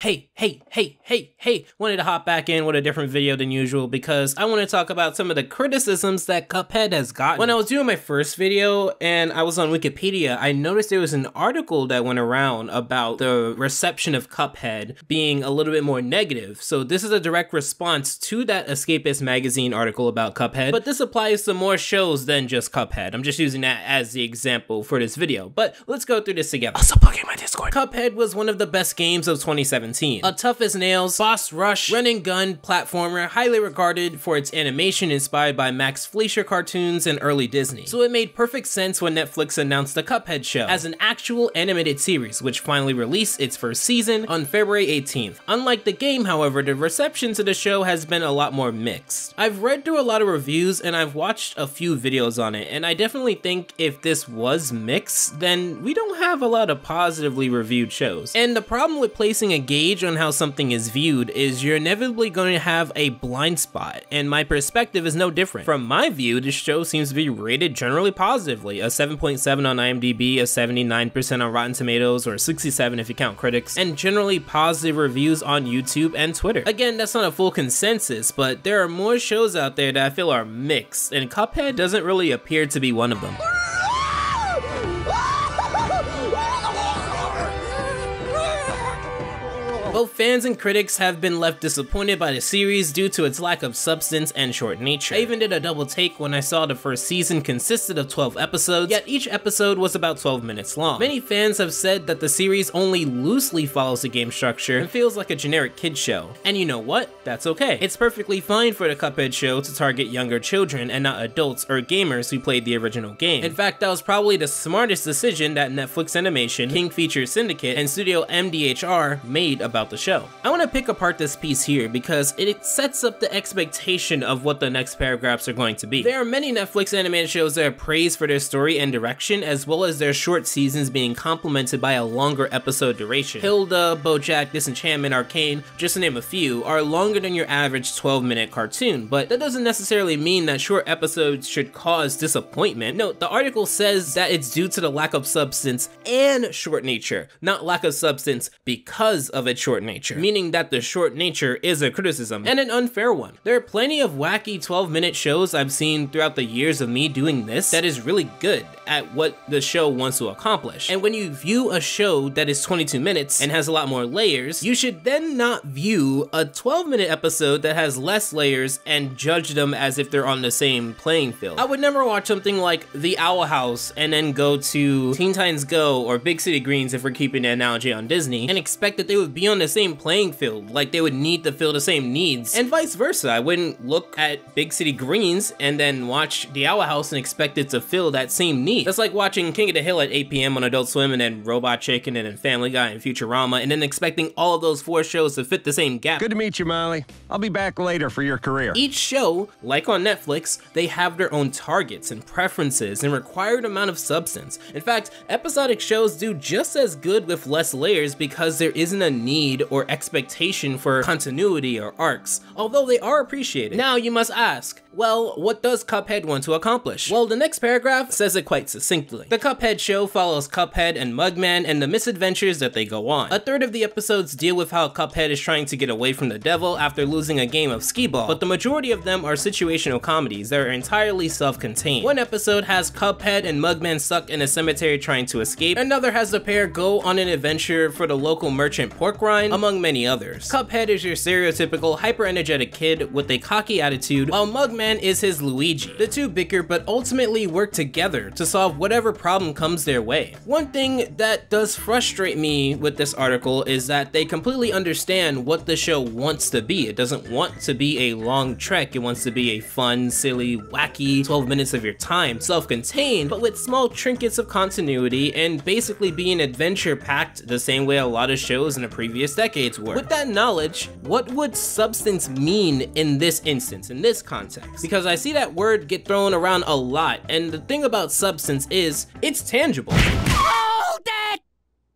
Hey, hey, hey, hey, hey, wanted to hop back in with a different video than usual because I want to talk about some of the criticisms that Cuphead has gotten. When I was doing my first video and I was on Wikipedia, I noticed there was an article that went around about the reception of Cuphead being a little bit more negative. So this is a direct response to that Escapist magazine article about Cuphead, but this applies to more shows than just Cuphead. I'm just using that as the example for this video, but let's go through this together. Also my Discord. Cuphead was one of the best games of 2017 2017. A tough as nails, boss rush, run and gun platformer, highly regarded for its animation inspired by Max Fleischer cartoons and early Disney. So it made perfect sense when Netflix announced the Cuphead show as an actual animated series, which finally released its first season on February 18th. Unlike the game, however, the reception to the show has been a lot more mixed. I've read through a lot of reviews and I've watched a few videos on it, and I definitely think if this was mixed, then we don't have a lot of positively reviewed shows. And the problem with placing a game gauge on how something is viewed is you're inevitably going to have a blind spot, and my perspective is no different. From my view, this show seems to be rated generally positively, a 7.7 on IMDb, a 79% on Rotten Tomatoes, or 67 if you count critics, and generally positive reviews on YouTube and Twitter. Again, that's not a full consensus, but there are more shows out there that I feel are mixed, and Cuphead doesn't really appear to be one of them. Both fans and critics have been left disappointed by the series due to its lack of substance and short nature. I even did a double take when I saw the first season consisted of 12 episodes, yet each episode was about 12 minutes long. Many fans have said that the series only loosely follows the game structure and feels like a generic kid show. And you know what? That's okay. It's perfectly fine for the Cuphead show to target younger children and not adults or gamers who played the original game. In fact, that was probably the smartest decision that Netflix Animation, King Feature Syndicate, and Studio MDHR made about the show. I want to pick apart this piece here because it sets up the expectation of what the next paragraphs are going to be. There are many Netflix animated shows that are praised for their story and direction, as well as their short seasons being complemented by a longer episode duration. Hilda, Bojack, Disenchantment, Arcane, just to name a few, are longer than your average 12 minute cartoon, but that doesn't necessarily mean that short episodes should cause disappointment. No, the article says that it's due to the lack of substance and short nature, not lack of substance because of its short short nature, meaning that the short nature is a criticism, and an unfair one. There are plenty of wacky 12 minute shows I've seen throughout the years of me doing this that is really good at what the show wants to accomplish. And when you view a show that is 22 minutes and has a lot more layers, you should then not view a 12 minute episode that has less layers and judge them as if they're on the same playing field. I would never watch something like The Owl House and then go to Teen Titans Go or Big City Greens if we're keeping the analogy on Disney and expect that they would be on the the same playing field, like they would need to fill the same needs, and vice versa. I wouldn't look at Big City Greens and then watch The Owl House and expect it to fill that same need. That's like watching King of the Hill at 8 p.m. on Adult Swim and then Robot Chicken and then Family Guy and Futurama, and then expecting all of those four shows to fit the same gap. Good to meet you, Molly. I'll be back later for your career. Each show, like on Netflix, they have their own targets and preferences and required amount of substance. In fact, episodic shows do just as good with less layers because there isn't a need need or expectation for continuity or arcs, although they are appreciated. Now you must ask, well, what does Cuphead want to accomplish? Well, the next paragraph says it quite succinctly. The Cuphead show follows Cuphead and Mugman and the misadventures that they go on. A third of the episodes deal with how Cuphead is trying to get away from the devil after losing a game of skee-ball, but the majority of them are situational comedies that are entirely self-contained. One episode has Cuphead and Mugman stuck in a cemetery trying to escape, another has the pair go on an adventure for the local merchant pork rind, among many others. Cuphead is your stereotypical hyper-energetic kid with a cocky attitude, while Mugman is his Luigi. The two bicker but ultimately work together to solve whatever problem comes their way. One thing that does frustrate me with this article is that they completely understand what the show wants to be. It doesn't want to be a long trek, it wants to be a fun, silly, wacky 12 minutes of your time, self-contained, but with small trinkets of continuity and basically being adventure-packed the same way a lot of shows in the previous decades were. With that knowledge, what would substance mean in this instance, in this context? Because I see that word get thrown around a lot, and the thing about substance is, it's tangible. Hold it!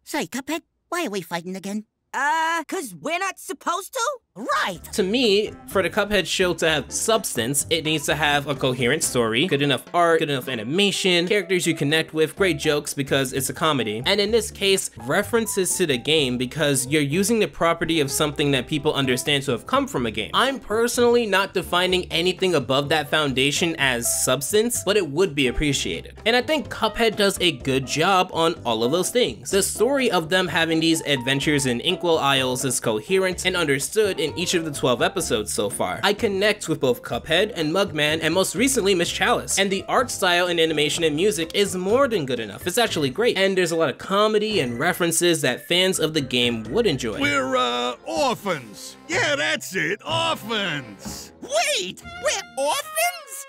Say, Cuphead, why are we fighting again? Uh, cause we're not supposed to? Right. To me, for the Cuphead show to have substance, it needs to have a coherent story, good enough art, good enough animation, characters you connect with, great jokes because it's a comedy. And in this case, references to the game because you're using the property of something that people understand to have come from a game. I'm personally not defining anything above that foundation as substance, but it would be appreciated. And I think Cuphead does a good job on all of those things. The story of them having these adventures in Inkwell Isles is coherent and understood in each of the 12 episodes so far. I connect with both Cuphead and Mugman and most recently Miss Chalice. And the art style and animation and music is more than good enough. It's actually great. And there's a lot of comedy and references that fans of the game would enjoy. We're, uh, orphans. Yeah, that's it, orphans. Wait, we're orphans?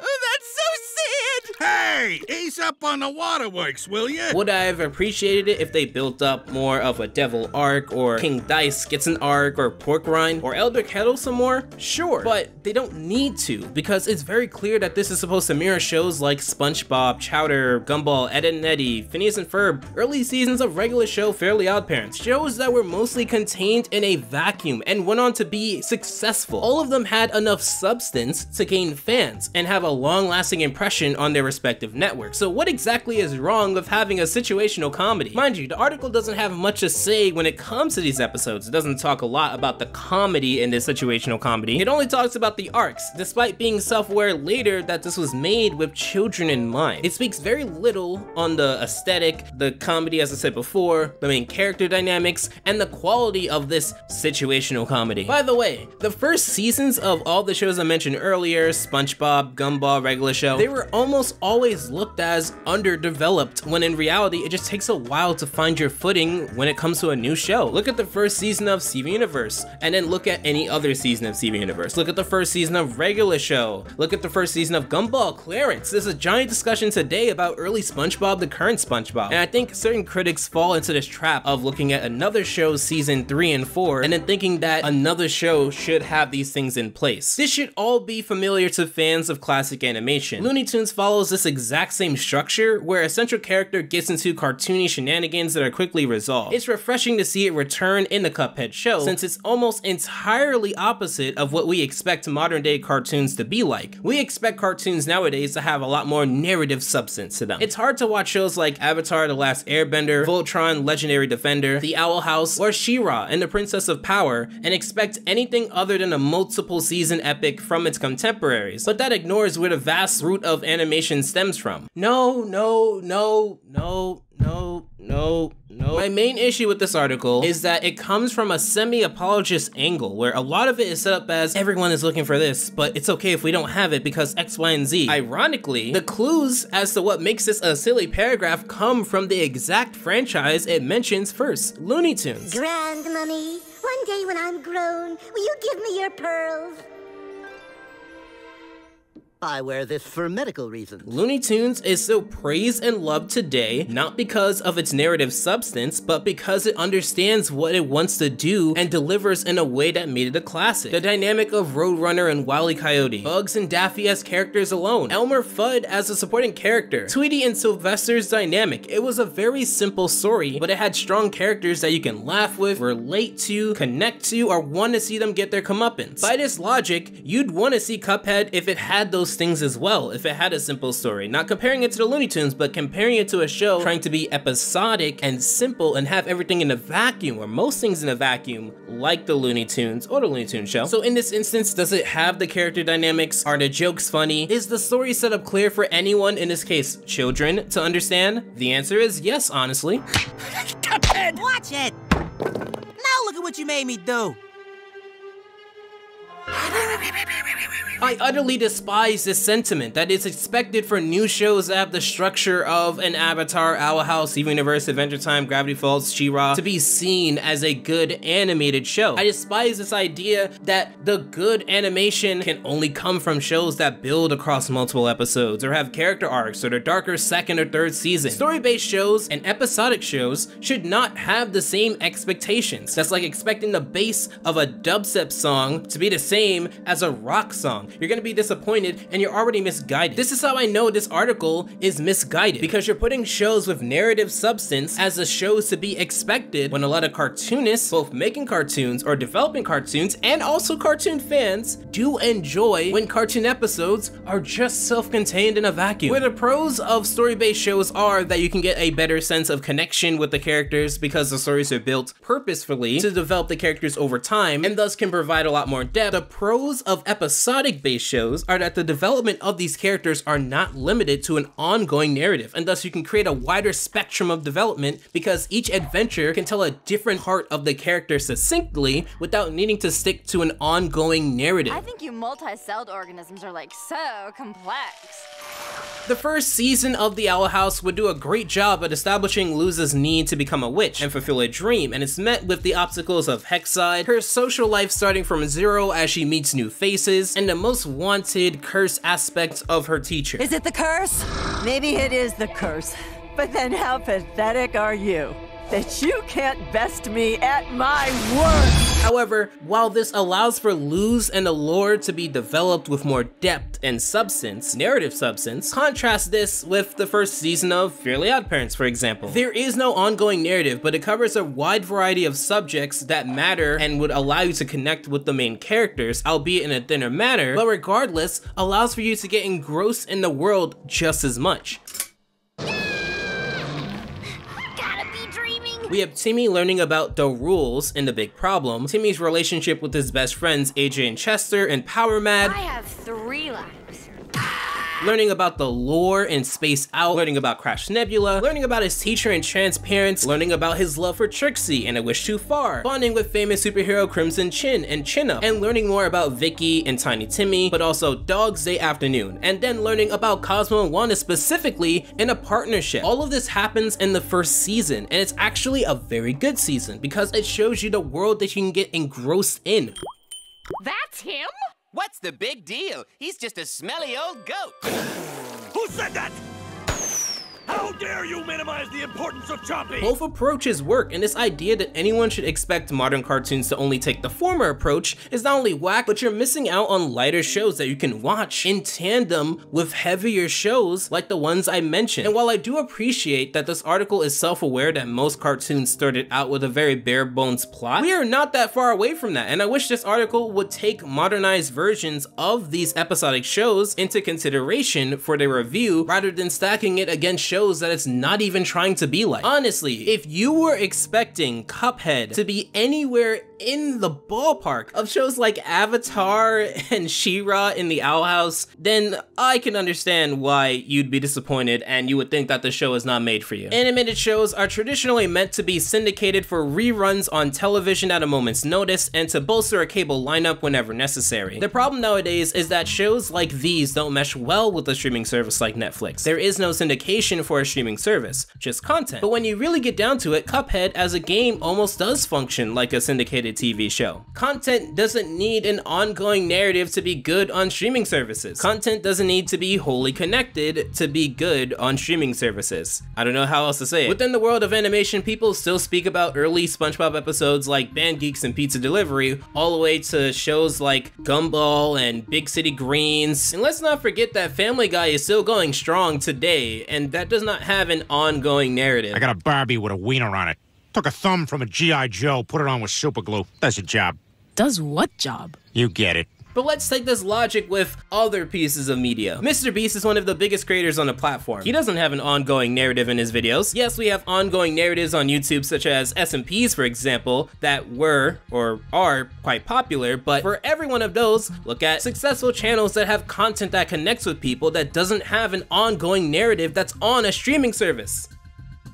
Oh, that's so sad! Hey, ease up on the waterworks, will ya? Would I have appreciated it if they built up more of a devil arc, or King Dice gets an arc, or Pork Rind, or Elder Kettle some more? Sure, but they don't need to, because it's very clear that this is supposed to mirror shows like SpongeBob, Chowder, Gumball, Ed and Eddy, Phineas and Ferb, early seasons of regular show Fairly Odd Parents, shows that were mostly contained in a vacuum and went on to be successful. All of them had enough substance to gain fans and have a long-lasting impression on their respective networks. So what exactly is wrong with having a situational comedy? Mind you, the article doesn't have much to say when it comes to these episodes. It doesn't talk a lot about the comedy in this situational comedy. It only talks about the arcs, despite being self-aware later that this was made with children in mind. It speaks very little on the aesthetic, the comedy as I said before, the main character dynamics, and the quality of this situational comedy. By the way, the first seasons of all the shows I mentioned earlier, SpongeBob, Gumball, regular show, they were almost always looked as underdeveloped when in reality it just takes a while to find your footing when it comes to a new show. Look at the first season of Steven Universe and then look at any other season of Steven Universe. Look at the first season of regular show. Look at the first season of Gumball Clarence. There's a giant discussion today about early SpongeBob, the current SpongeBob. And I think certain critics fall into this trap of looking at another show's season 3 and 4 and then thinking that another show should have these things in place. This should all be familiar to fans of classic animation. Looney Tunes follows this exact same structure where a central character gets into cartoony shenanigans that are quickly resolved. It's refreshing to see it return in the Cuphead show since it's almost entirely opposite of what we expect modern day cartoons to be like. We expect cartoons nowadays to have a lot more narrative substance to them. It's hard to watch shows like Avatar The Last Airbender, Voltron Legendary Defender, The Owl House, or She-Ra and the Princess of Power and expect anything other than a multiple season epic from its contemporaries, but that ignores where the vast root of animation stems from. No, no, no, no, no, no, no. My main issue with this article is that it comes from a semi-apologist angle where a lot of it is set up as everyone is looking for this, but it's okay if we don't have it because X, Y, and Z. Ironically, the clues as to what makes this a silly paragraph come from the exact franchise it mentions first, Looney Tunes. Grandmummy, one day when I'm grown, will you give me your pearls? I wear this for medical reasons. Looney Tunes is so praised and loved today, not because of its narrative substance, but because it understands what it wants to do and delivers in a way that made it a classic. The dynamic of Roadrunner and Wile E. Coyote, Bugs and Daffy as characters alone, Elmer Fudd as a supporting character, Tweety and Sylvester's dynamic. It was a very simple story, but it had strong characters that you can laugh with, relate to, connect to, or want to see them get their comeuppance. By this logic, you'd want to see Cuphead if it had those things as well, if it had a simple story. Not comparing it to the Looney Tunes, but comparing it to a show trying to be episodic and simple and have everything in a vacuum, or most things in a vacuum, like the Looney Tunes or the Looney Tunes show. So in this instance, does it have the character dynamics? Are the jokes funny? Is the story set up clear for anyone, in this case, children, to understand? The answer is yes, honestly. Cuphead! Watch it! Now look at what you made me do! I utterly despise this sentiment that it's expected for new shows to have the structure of an Avatar, Owl House, Universe, Adventure Time, Gravity Falls, She-Ra to be seen as a good animated show. I despise this idea that the good animation can only come from shows that build across multiple episodes or have character arcs or the darker second or third season. Story-based shows and episodic shows should not have the same expectations. That's like expecting the bass of a dubstep song to be the same as a rock song. You're gonna be disappointed and you're already misguided. This is how I know this article is misguided because you're putting shows with narrative substance as the shows to be expected when a lot of cartoonists, both making cartoons or developing cartoons and also cartoon fans, do enjoy when cartoon episodes are just self-contained in a vacuum. Where the pros of story-based shows are that you can get a better sense of connection with the characters because the stories are built purposefully to develop the characters over time and thus can provide a lot more depth. The pros of episodic based shows are that the development of these characters are not limited to an ongoing narrative and thus you can create a wider spectrum of development because each adventure can tell a different part of the character succinctly without needing to stick to an ongoing narrative. I think you multi-celled organisms are like so complex. The first season of The Owl House would do a great job at establishing Luz's need to become a witch and fulfill a dream, and it's met with the obstacles of Hexside, her social life starting from zero as she meets new faces, and the most wanted curse aspects of her teacher. Is it the curse? Maybe it is the curse. But then how pathetic are you? That you can't best me at my worst! However, while this allows for Luz and allure to be developed with more depth and substance, narrative substance, contrast this with the first season of Fairly Odd Parents, for example. There is no ongoing narrative, but it covers a wide variety of subjects that matter and would allow you to connect with the main characters, albeit in a thinner manner, but regardless, allows for you to get engrossed in the world just as much. We have Timmy learning about the rules in The Big Problem, Timmy's relationship with his best friends AJ and Chester, and Power Mad, I have three lives. Learning about the lore in Space Out, learning about Crash Nebula, learning about his teacher in Transparent, learning about his love for Trixie and A Wish Too Far, bonding with famous superhero Crimson Chin and Chin Up, and learning more about Vicky and Tiny Timmy, but also Dog's Day Afternoon, and then learning about Cosmo and Wanda specifically in a partnership. All of this happens in the first season, and it's actually a very good season because it shows you the world that you can get engrossed in. That's him? What's the big deal? He's just a smelly old goat. Who said that? How dare you minimize the importance of? Both approaches work, and this idea that anyone should expect modern cartoons to only take the former approach is not only whack, but you're missing out on lighter shows that you can watch in tandem with heavier shows like the ones I mentioned. And while I do appreciate that this article is self-aware that most cartoons started out with a very bare bones plot, we are not that far away from that, and I wish this article would take modernized versions of these episodic shows into consideration for their review rather than stacking it against shows that it's not even trying to be like. Honestly, if you were expecting Cuphead to be anywhere in the ballpark of shows like Avatar and She-Ra in the Owl House, then I can understand why you'd be disappointed and you would think that the show is not made for you. Animated shows are traditionally meant to be syndicated for reruns on television at a moment's notice and to bolster a cable lineup whenever necessary. The problem nowadays is that shows like these don't mesh well with a streaming service like Netflix. There is no syndication for a streaming service, just content. But when you really get down to it, Cuphead as a game almost does function like a syndicated TV show. Content doesn't need an ongoing narrative to be good on streaming services. Content doesn't need to be wholly connected to be good on streaming services. I don't know how else to say it. Within the world of animation, people still speak about early SpongeBob episodes like Band Geeks and Pizza Delivery, all the way to shows like Gumball and Big City Greens. And let's not forget that Family Guy is still going strong today, and that does not have an ongoing narrative. I got a Barbie with a wiener on it. Took a thumb from a G.I. Joe, put it on with super glue. Does the job. Does what job? You get it. But let's take this logic with other pieces of media. Mr. Beast is one of the biggest creators on the platform. He doesn't have an ongoing narrative in his videos. Yes, we have ongoing narratives on YouTube such as SMPs, for example, that were or are quite popular, but for every one of those, look at successful channels that have content that connects with people that doesn't have an ongoing narrative that's on a streaming service.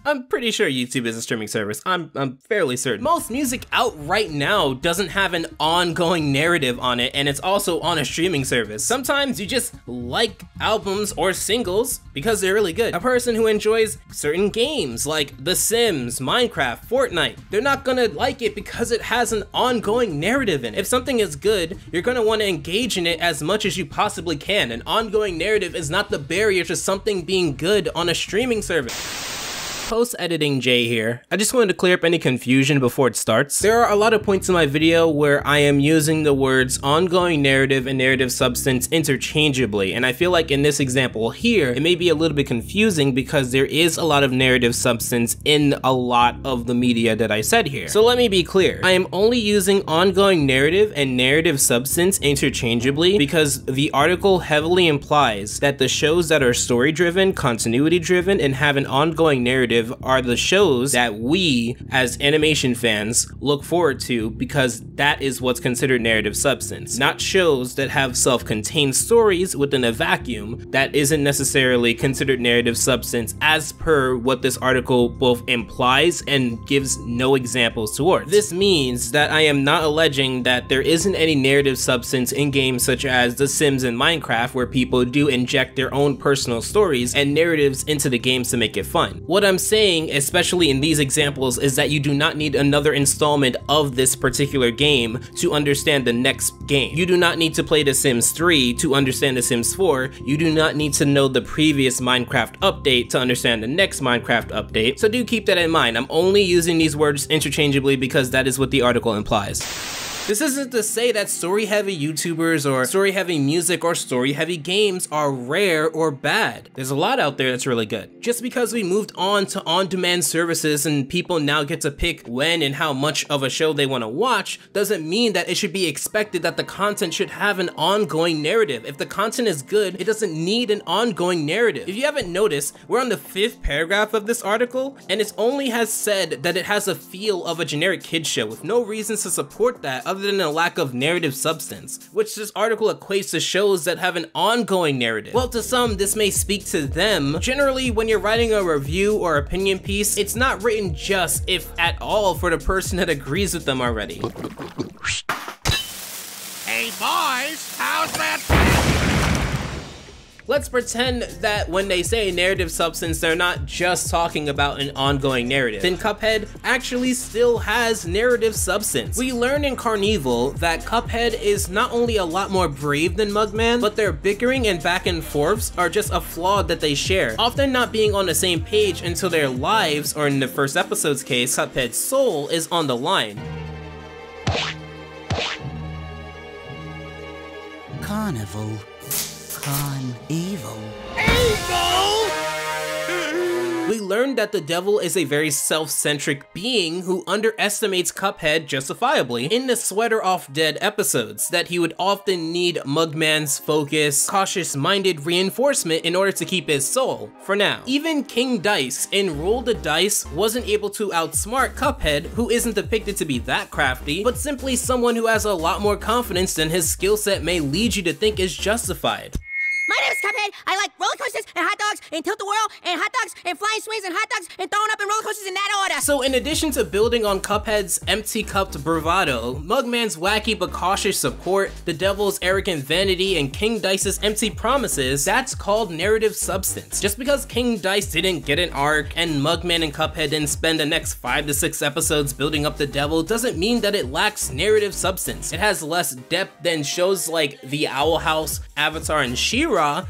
I'm pretty sure YouTube is a streaming service. I'm, I'm fairly certain. Most music out right now doesn't have an ongoing narrative on it, and it's also on a streaming service. Sometimes you just like albums or singles because they're really good. A person who enjoys certain games like The Sims, Minecraft, Fortnite, they're not gonna like it because it has an ongoing narrative in it. If something is good, you're gonna wanna engage in it as much as you possibly can. An ongoing narrative is not the barrier to something being good on a streaming service. Post-editing Jay here. I just wanted to clear up any confusion before it starts. There are a lot of points in my video where I am using the words ongoing narrative and narrative substance interchangeably, and I feel like in this example here, it may be a little bit confusing because there is a lot of narrative substance in a lot of the media that I said here. So let me be clear. I am only using ongoing narrative and narrative substance interchangeably because the article heavily implies that the shows that are story driven, continuity driven, and have an ongoing narrative are the shows that we, as animation fans, look forward to because that is what's considered narrative substance, not shows that have self-contained stories within a vacuum that isn't necessarily considered narrative substance as per what this article both implies and gives no examples towards. This means that I am not alleging that there isn't any narrative substance in games such as The Sims and Minecraft where people do inject their own personal stories and narratives into the games to make it fun. What I'm saying, especially in these examples, is that you do not need another installment of this particular game to understand the next game. You do not need to play The Sims 3 to understand The Sims 4. You do not need to know the previous Minecraft update to understand the next Minecraft update. So do keep that in mind. I'm only using these words interchangeably because that is what the article implies. This isn't to say that story-heavy YouTubers or story-heavy music or story-heavy games are rare or bad. There's a lot out there that's really good. Just because we moved on to on-demand services and people now get to pick when and how much of a show they want to watch doesn't mean that it should be expected that the content should have an ongoing narrative. If the content is good, it doesn't need an ongoing narrative. If you haven't noticed, we're on the fifth paragraph of this article, and it only has said that it has a feel of a generic kid show with no reasons to support that other than a lack of narrative substance, which this article equates to shows that have an ongoing narrative. Well, to some, this may speak to them. Generally, when you're writing a review or opinion piece, it's not written just, if at all, for the person that agrees with them already. Hey, boys, how's that? Let's pretend that when they say narrative substance, they're not just talking about an ongoing narrative. Then Cuphead actually still has narrative substance. We learn in Carnival that Cuphead is not only a lot more brave than Mugman, but their bickering and back and forths are just a flaw that they share, often not being on the same page until their lives, or in the first episode's case, Cuphead's soul is on the line. Carnival. Con evil. We learned that the devil is a very self-centric being who underestimates Cuphead justifiably in the Sweater Off Dead episodes, that he would often need Mugman's focus, cautious-minded reinforcement in order to keep his soul, for now. Even King Dice in Roll the Dice wasn't able to outsmart Cuphead, who isn't depicted to be that crafty, but simply someone who has a lot more confidence than his skill set may lead you to think is justified. My name is Cuphead. I like roller coasters and hot dogs and tilt-a-whirl and hot dogs and flying swings and hot dogs and throwing up in roller coasters in that order. So in addition to building on Cuphead's empty-cupped bravado, Mugman's wacky but cautious support, the devil's arrogant vanity, and King Dice's empty promises, that's called narrative substance. Just because King Dice didn't get an arc and Mugman and Cuphead didn't spend the next 5 to 6 episodes building up the devil doesn't mean that it lacks narrative substance. It has less depth than shows like The Owl House, Avatar, and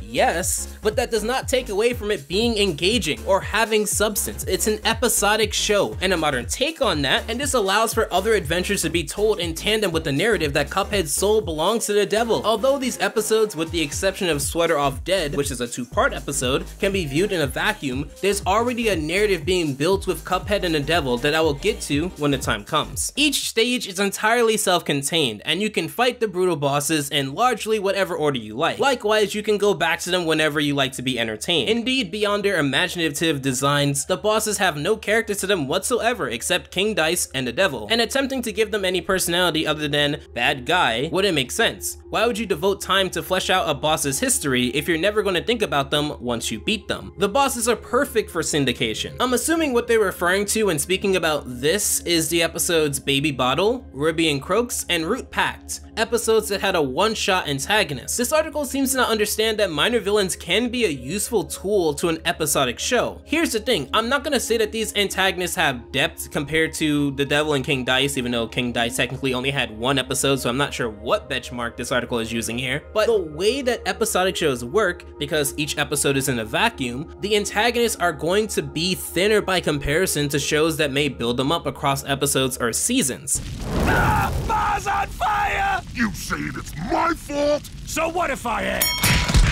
Yes, but that does not take away from it being engaging or having substance. It's an episodic show and a modern take on that, and this allows for other adventures to be told in tandem with the narrative that Cuphead's soul belongs to the devil. Although these episodes, with the exception of Sweater Off Dead, which is a two-part episode, can be viewed in a vacuum, there's already a narrative being built with Cuphead and the devil that I will get to when the time comes. Each stage is entirely self-contained, and you can fight the brutal bosses in largely whatever order you like. Likewise, you can go back to them whenever you like to be entertained. Indeed, beyond their imaginative designs, the bosses have no character to them whatsoever except King Dice and the Devil, and attempting to give them any personality other than bad guy wouldn't make sense. Why would you devote time to flesh out a boss's history if you're never going to think about them once you beat them? The bosses are perfect for syndication. I'm assuming what they're referring to when speaking about this is the episodes Baby Bottle, Ribby and Croaks, and Root Packed, episodes that had a one-shot antagonist. This article seems to not understand that minor villains can be a useful tool to an episodic show. Here's the thing, I'm not gonna say that these antagonists have depth compared to the Devil and King Dice, even though King Dice technically only had one episode, so I'm not sure what benchmark this article is using here. But the way that episodic shows work, because each episode is in a vacuum, the antagonists are going to be thinner by comparison to shows that may build them up across episodes or seasons. Ah! Bar's on fire! You saying it's my fault? So what if I am?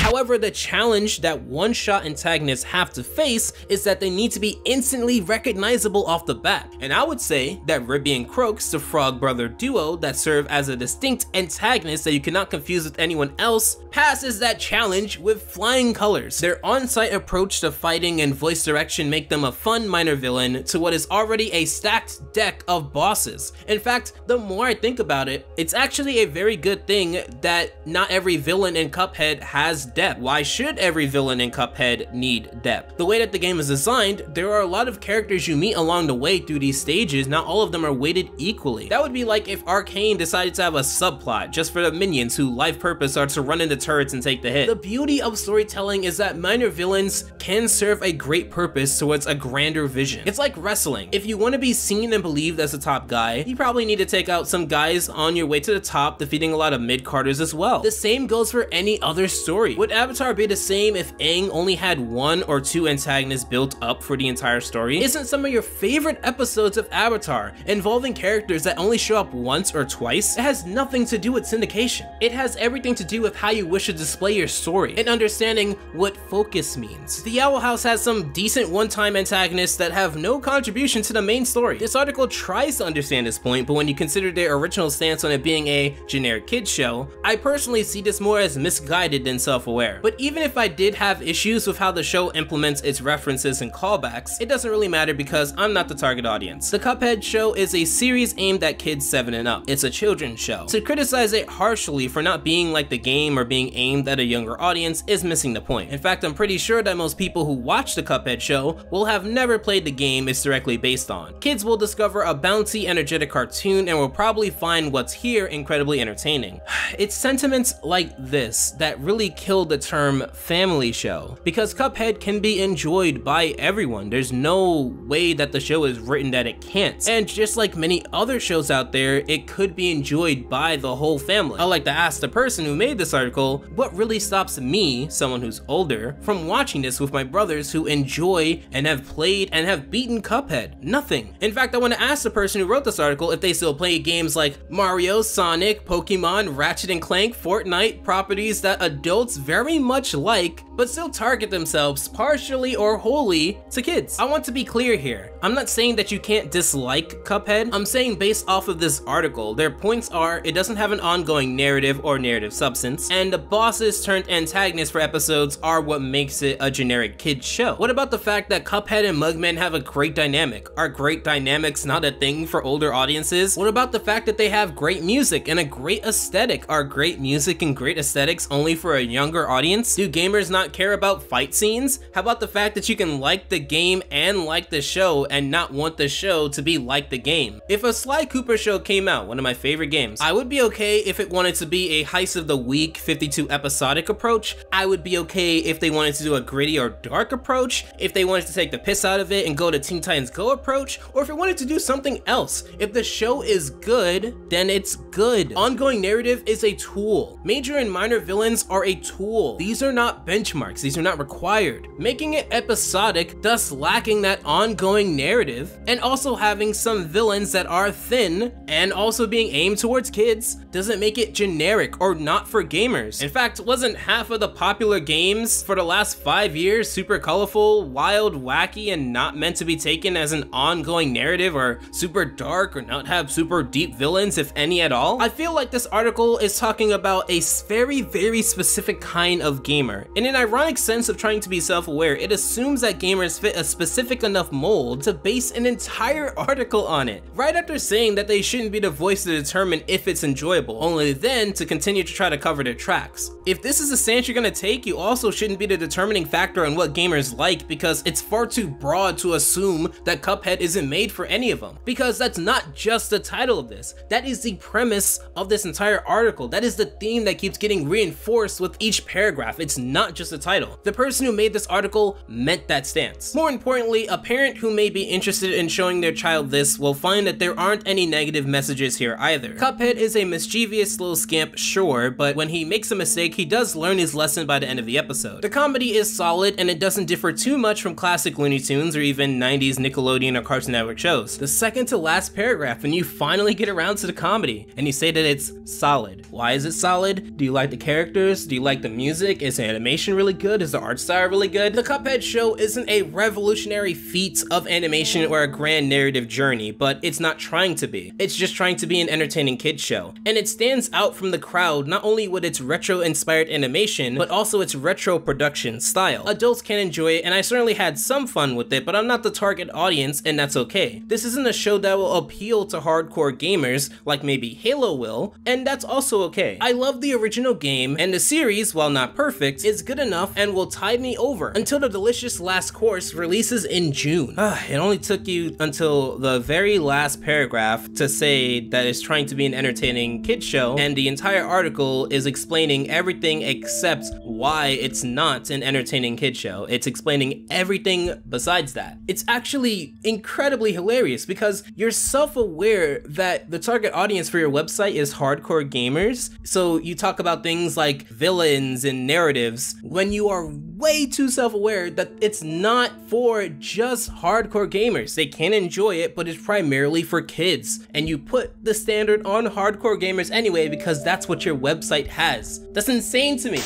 However, the challenge that one-shot antagonists have to face is that they need to be instantly recognizable off the bat. And I would say that Ribby and Croaks, the Frog Brother duo that serve as a distinct antagonist that you cannot confuse with anyone else, passes that challenge with flying colors. Their on-site approach to fighting and voice direction make them a fun minor villain to what is already a stacked deck of bosses. In fact, the more I think about it, it's actually a very good thing that not every villain in Cuphead has depth. Why should every villain in Cuphead need depth? The way that the game is designed, there are a lot of characters you meet along the way through these stages, not all of them are weighted equally. That would be like if Arcane decided to have a subplot just for the minions who life purpose are to run into turrets and take the hit. The beauty of storytelling is that minor villains can serve a great purpose towards a grander vision. It's like wrestling. If you want to be seen and believed as a top guy, you probably need to take out some guys on your way to the top, defeating a lot of mid-carders as well. The same goes for any other story. Would Avatar be the same if Aang only had one or two antagonists built up for the entire story? Isn't some of your favorite episodes of Avatar involving characters that only show up once or twice? It has nothing to do with syndication. It has everything to do with how you wish to display your story and understanding what focus means. The Owl House has some decent one-time antagonists that have no contribution to the main story. This article tries to understand this point, but when you consider their original stance on it being a generic kids show, I personally see this more as misguided than self-aware. But even if I did have issues with how the show implements its references and callbacks, it doesn't really matter because I'm not the target audience. The Cuphead show is a series aimed at kids 7 and up. It's a children's show. To criticize it harshly for not being like the game or being aimed at a younger audience is missing the point. In fact, I'm pretty sure that most people who watch the Cuphead show will have never played the game it's directly based on. Kids will discover a bouncy, energetic cartoon and will probably find what's here incredibly entertaining. It's sentiments like this that really kill the term family show, because Cuphead can be enjoyed by everyone. There's no way that the show is written that it can't. And just like many other shows out there, it could be enjoyed by the whole family. I like to ask the person who made this article, what really stops me, someone who's older, from watching this with my brothers who enjoy and have played and have beaten Cuphead? Nothing. In fact, I want to ask the person who wrote this article if they still play games like Mario, Sonic, Pokemon, Ratchet and Clank, Fortnite, properties that adults very much like, but still target themselves partially or wholly to kids. I want to be clear here. I'm not saying that you can't dislike Cuphead. I'm saying based off of this article, their points are it doesn't have an ongoing narrative or narrative substance, and the bosses turned antagonists for episodes are what makes it a generic kid show. What about the fact that Cuphead and Mugman have a great dynamic? Are great dynamics not a thing for older audiences? What about the fact that they have great music and a great aesthetic? Are great music and great aesthetics only for a younger audience? Do gamers not care about fight scenes? How about the fact that you can like the game and like the show and not want the show to be like the game? If a Sly Cooper show came out, one of my favorite games, I would be okay if it wanted to be a heist of the week 52 episodic approach. I would be okay if they wanted to do a gritty or dark approach, if they wanted to take the piss out of it and go to Teen Titans Go approach, or if it wanted to do something else. If the show is good, then it's good. Ongoing narrative is a tool. Major and minor villains are a tool. These are not benchmarks, these are not required. Making it episodic, thus lacking that ongoing narrative, and also having some villains that are thin and also being aimed towards kids doesn't make it generic or not for gamers. In fact, wasn't half of the popular games for the last five years super colorful, wild, wacky, and not meant to be taken as an ongoing narrative or super dark or not have super deep villains if any at all? I feel like this article is talking about a very, very specific kind of gamer. In an ironic sense of trying to be self-aware, it assumes that gamers fit a specific enough mold to base an entire article on it, right after saying that they shouldn't be the voice to determine if it's enjoyable, only then to continue to try to cover their tracks. If this is the stance you're gonna take, you also shouldn't be the determining factor on what gamers like because it's far too broad to assume that Cuphead isn't made for any of them. Because that's not just the title of this, that is the premise of this entire article. That is the theme that keeps getting reinforced with each paragraph, it's not just a title. The person who made this article meant that stance. More importantly, a parent who may be interested in showing their child this will find that there aren't any negative messages here either. Cuphead is a mischievous little scamp, sure, but when he makes a mistake, he does learn his lesson by the end of the episode. The comedy is solid and it doesn't differ too much from classic Looney Tunes or even 90s Nickelodeon or Cartoon Network shows. The second to last paragraph and you finally get around to the comedy and you say that it's solid. Why is it solid? Do you like the characters? Do you like the music? Is the animation really good? Is the art style really good? The Cuphead show isn't a revolutionary feat of animation or a grand narrative journey, but it's not trying to be. It's just trying to be an entertaining kids show. And it stands out from the crowd not only with its retro inspired animation, but also its retro production style. Adults can enjoy it and I certainly had some fun with it, but I'm not the target audience and that's okay. This isn't a show that will appeal to hardcore gamers like maybe Halo will, and that's also okay. I love the original game and the series, while not perfect, is good enough and will tide me over until the delicious last course releases in June. Ah, it only took you until the very last paragraph to say that it's trying to be an entertaining kid show and the entire article is explaining everything except why it's not an entertaining kid show. It's explaining everything besides that. It's actually incredibly hilarious because you're self-aware that the target audience for your website is hardcore gamers. So you talk about things like villains and narratives when you are way too self-aware that it's not for just hardcore gamers. They can enjoy it, but it's primarily for kids. And you put the standard on hardcore gamers anyway because that's what your website has. That's insane to me.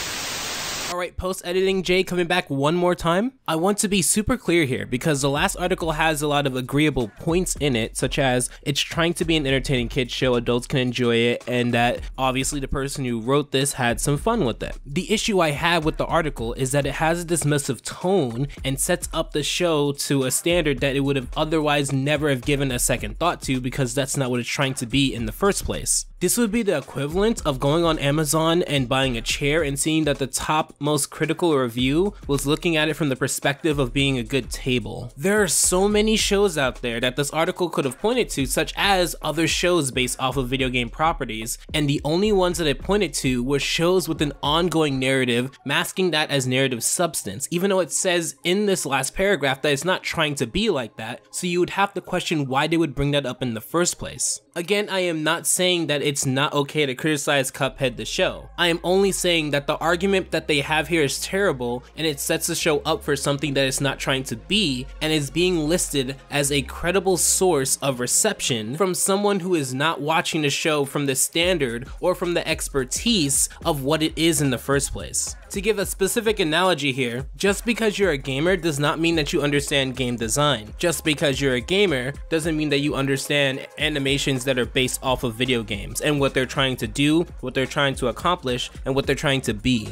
Alright, post-editing Jay coming back one more time. I want to be super clear here because the last article has a lot of agreeable points in it, such as it's trying to be an entertaining kids show, adults can enjoy it, and that obviously the person who wrote this had some fun with it. The issue I have with the article is that it has a dismissive tone and sets up the show to a standard that it would have otherwise never have given a second thought to because that's not what it's trying to be in the first place. This would be the equivalent of going on Amazon and buying a chair and seeing that the top most critical review was looking at it from the perspective of being a good table. There are so many shows out there that this article could have pointed to, such as other shows based off of video game properties, and the only ones that it pointed to were shows with an ongoing narrative, masking that as narrative substance, even though it says in this last paragraph that it's not trying to be like that, so you would have to question why they would bring that up in the first place. Again, I am not saying that it's not okay to criticize Cuphead the show. I am only saying that the argument that they have here is terrible and it sets the show up for something that it's not trying to be and is being listed as a credible source of reception from someone who is not watching the show from the standard or from the expertise of what it is in the first place. To give a specific analogy here, just because you're a gamer does not mean that you understand game design. Just because you're a gamer doesn't mean that you understand animations that are based off of video games and what they're trying to do, what they're trying to accomplish, and what they're trying to be.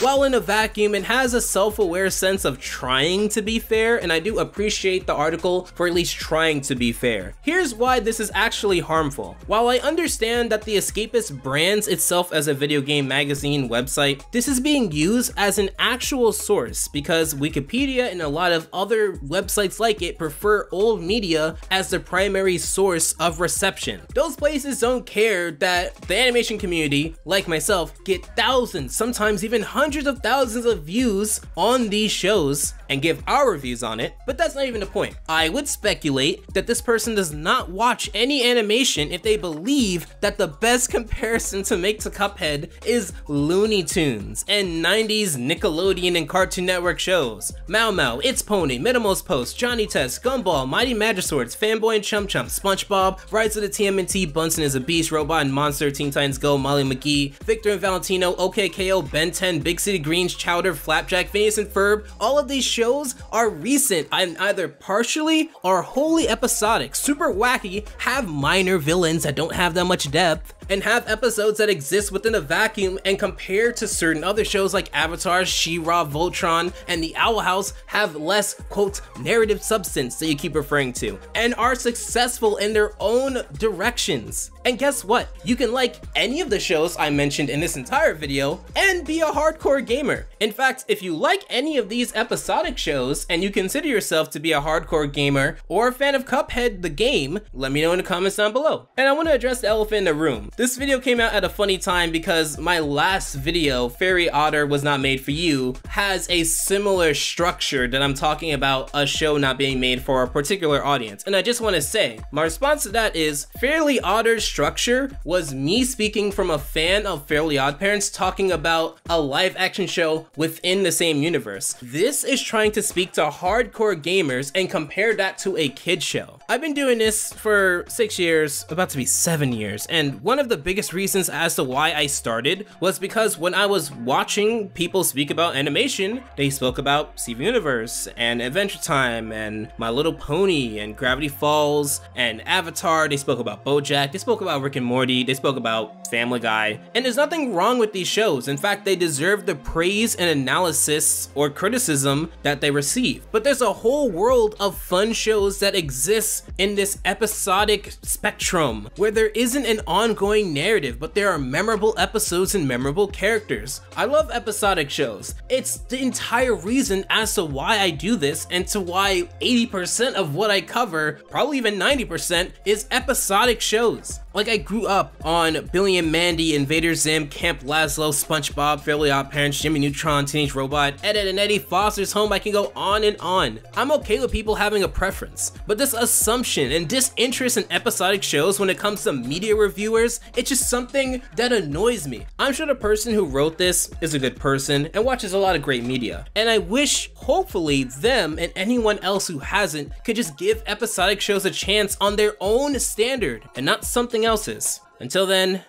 While in a vacuum, it has a self-aware sense of trying to be fair, and I do appreciate the article for at least trying to be fair. Here's why this is actually harmful. While I understand that The Escapist brands itself as a video game magazine website, this is being used as an actual source because Wikipedia and a lot of other websites like it prefer old media as the primary source of reception. Those places don't care that the animation community, like myself, get thousands, sometimes even hundreds hundreds of thousands of views on these shows and give our reviews on it, but that's not even the point. I would speculate that this person does not watch any animation if they believe that the best comparison to make to Cuphead is Looney Tunes and 90s Nickelodeon and Cartoon Network shows. Mao Mao, It's Pony, Middlemost Post, Johnny Test, Gumball, Mighty Magiswords, Fanboy and Chum Chum, SpongeBob, Rise of the TMNT, Bunsen is a Beast, Robot and Monster, Teen Titans Go, Molly McGee, Victor and Valentino, OK K.O., Ben 10, Big City Greens, Chowder, Flapjack, Phineas and Ferb, all of these shows are recent and either partially or wholly episodic, super wacky, have minor villains that don't have that much depth, and have episodes that exist within a vacuum and compared to certain other shows like Avatar, She-Ra, Voltron, and The Owl House have less, quote, narrative substance that you keep referring to, and are successful in their own directions. And guess what? You can like any of the shows I mentioned in this entire video and be a hardcore gamer. In fact, if you like any of these episodic shows and you consider yourself to be a hardcore gamer or a fan of Cuphead the game, let me know in the comments down below. And I want to address the elephant in the room. This video came out at a funny time because my last video, Fairly Odder Was Not Made For You, has a similar structure that I'm talking about a show not being made for a particular audience. And I just want to say, my response to that is Fairly Odder's structure was me speaking from a fan of Fairly Odd Parents talking about a live action show within the same universe. This is trying to speak to hardcore gamers and compare that to a kid show. I've been doing this for six years, about to be seven years, and one of the biggest reasons as to why I started was because when I was watching people speak about animation, they spoke about Steven Universe and Adventure Time and My Little Pony and Gravity Falls and Avatar. They spoke about BoJack. They spoke about Rick and Morty. They spoke about Family Guy. And there's nothing wrong with these shows. In fact, they deserve the praise and analysis or criticism that they receive. But there's a whole world of fun shows that exists in this episodic spectrum where there isn't an ongoing narrative, but there are memorable episodes and memorable characters. I love episodic shows. It's the entire reason as to why I do this and to why 80% of what I cover, probably even 90%, is episodic shows. Like I grew up on Billy and Mandy, Invader Zim, Camp Lazlo, SpongeBob, Fairly Odd Parents, Jimmy Neutron, Teenage Robot, Ed, Edd n Eddy, Foster's Home, I can go on and on. I'm okay with people having a preference, but this assumption and disinterest in episodic shows when it comes to media reviewers, it's just something that annoys me. I'm sure the person who wrote this is a good person and watches a lot of great media, and I wish, hopefully, them and anyone else who hasn't could just give episodic shows a chance on their own standard and not something else's. Until then,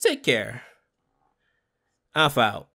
take care. Alpha out.